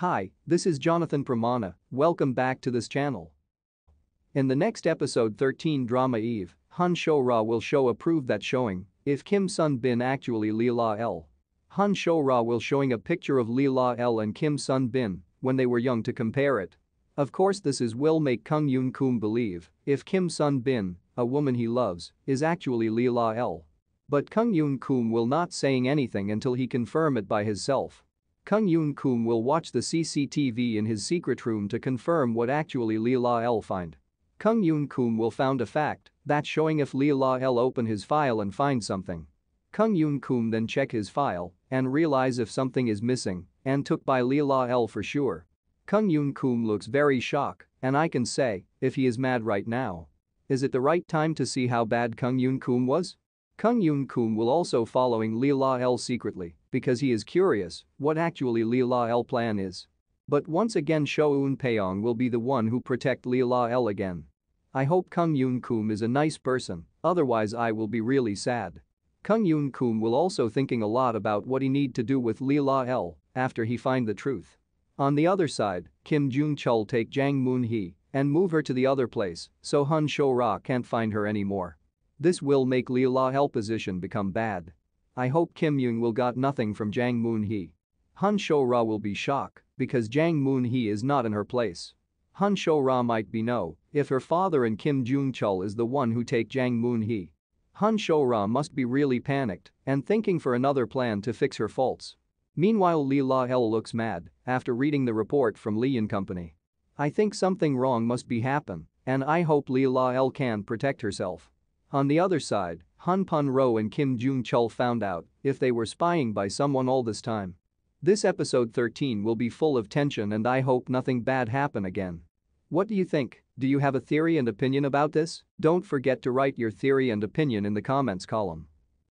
Hi, this is Jonathan Pramana, welcome back to this channel. In the next episode 13 Drama Eve, Han Shou-ra will show a proof that showing if Kim Sun Bin actually Lee La-el. Han Shou-ra will showing a picture of Lee La-el and Kim Sun Bin when they were young to compare it. Of course this is will make Kang Yoon Koom believe if Kim Sun Bin, a woman he loves, is actually Lee La-el. But Kang Yoon Koom will not saying anything until he confirm it by himself. Kang Yoon Kum will watch the CCTV in his secret room to confirm what actually Lee La-el find. Kang Yoon Kum will found a fact that showing if Lee La-el open his file and find something. Kang Yoon Kum then check his file and realize if something is missing and took by Lee La-el for sure. Kang Yoon Kum looks very shocked and I can say if he is mad right now. Is it the right time to see how bad Kang Yoon Kum was? Kang Yoon Koom will also following Lee La-el secretly because he is curious what actually Lee La-el plan is. But once again Cho Eun Peong will be the one who protect Lee La-el again. I hope Kang Yoon Koom is a nice person, otherwise I will be really sad. Kang Yoon Koom will also thinking a lot about what he need to do with Lee La-el after he find the truth. On the other side, Kim Jung-chul take Jang Moon-hee and move her to the other place so Han Shou-ra can't find her anymore. This will make Lee La-el position become bad. I hope Kim Young will got nothing from Jang Moon-hee. Han Shou-ra will be shocked because Jang Moon-hee is not in her place. Han Shou-ra might be no if her father and Kim Jung-chul is the one who take Jang Moon-hee. Han Shou-ra must be really panicked and thinking for another plan to fix her faults. Meanwhile Lee La-el looks mad after reading the report from Lee and company. I think something wrong must be happen and I hope Lee La-el can protect herself. On the other side, Han Pan-ro and Kim Jung-chul found out if they were spying by someone all this time. This episode 13 will be full of tension and I hope nothing bad happen again. What do you think? Do you have a theory and opinion about this? Don't forget to write your theory and opinion in the comments column.